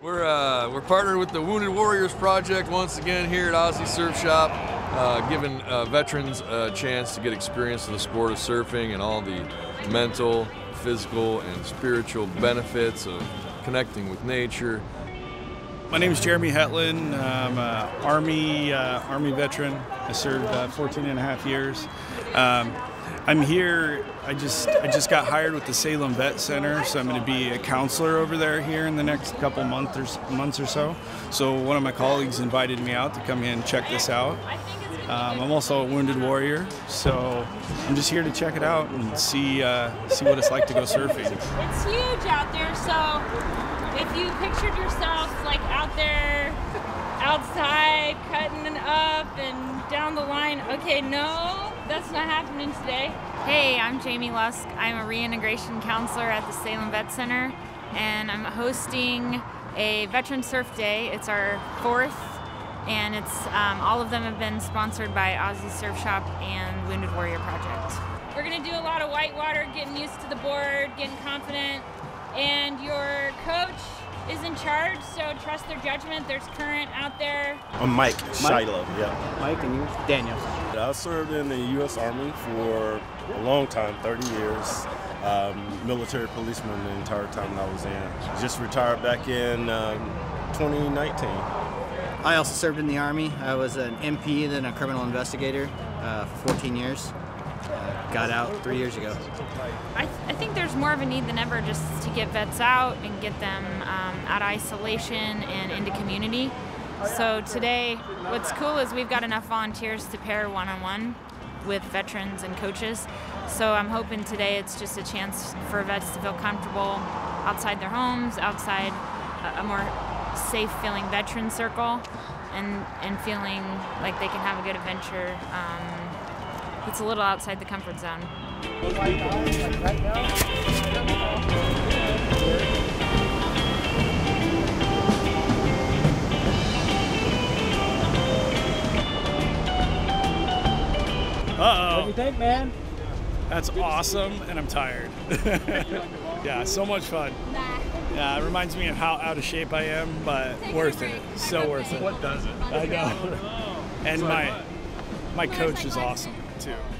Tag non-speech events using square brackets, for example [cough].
We're uh, we're partnered with the Wounded Warriors Project once again here at Ossies Surf Shop, uh, giving uh, veterans a chance to get experience in the sport of surfing and all the mental, physical, and spiritual benefits of connecting with nature. My name is Jeremy Hetland. I'm an Army uh, Army veteran. I served uh, 14 and a half years. Um, I'm here. I just I just got hired with the Salem Vet Center, so I'm going to be a counselor over there here in the next couple months or months or so. So one of my colleagues invited me out to come in and check this out. Um, I'm also a wounded warrior, so I'm just here to check it out and see uh, see what it's like to go surfing. It's huge out there, so if you pictured yourself like out there outside cutting up and down the line, okay, no, that's not happening today. Hey, I'm Jamie Lund. I'm a reintegration counselor at the Salem Vet Center, and I'm hosting a Veteran Surf Day. It's our fourth, and it's um, all of them have been sponsored by Ossies Surf Shop and Wounded Warrior Project. We're gonna do a lot of whitewater, getting used to the board, getting confident, in charge, so trust their judgment. There's current out there. I'm Mike, Shiloh, yeah. Mike and you, Daniel. I served in the U.S. Army for a long time, 30 years. Um, military policeman the entire time that I was in. Just retired back in um, 2019. I also served in the Army. I was an MP, then a criminal investigator uh, for 14 years. Got out three years ago. I, th- I, think there's more of a need than ever just to get vets out and get them um, out of isolation and into community. So today, what's cool is we've got enough volunteers to pair one-on-one with veterans and coaches. So I'm hoping today it's just a chance for vets to feel comfortable outside their homes, outside a, a more safe feeling veteran circle, and and feeling like they can have a good adventure. Um, it's a little outside the comfort zone. Uh-oh. What do you think, man? That's awesome, and I'm tired. [laughs] yeah, so much fun. Yeah, it reminds me of how out of shape I am, but worth it. So worth it. What does it? I know. [laughs] And my my coach is awesome too.